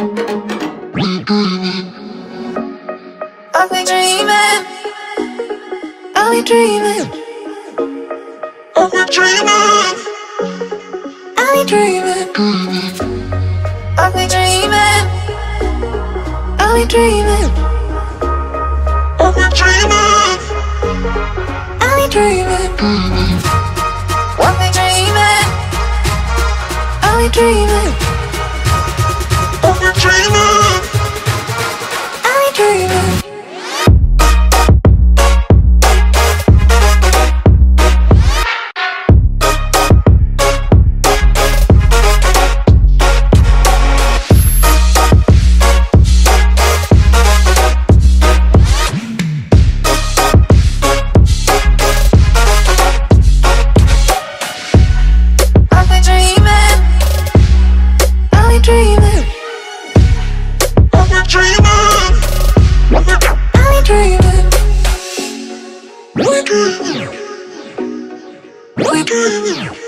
I've been dreaming. I've dreaming. I've dreaming. I've dreaming. I've dreaming. I've dreaming. I've dreaming. I've dreaming. Thank you.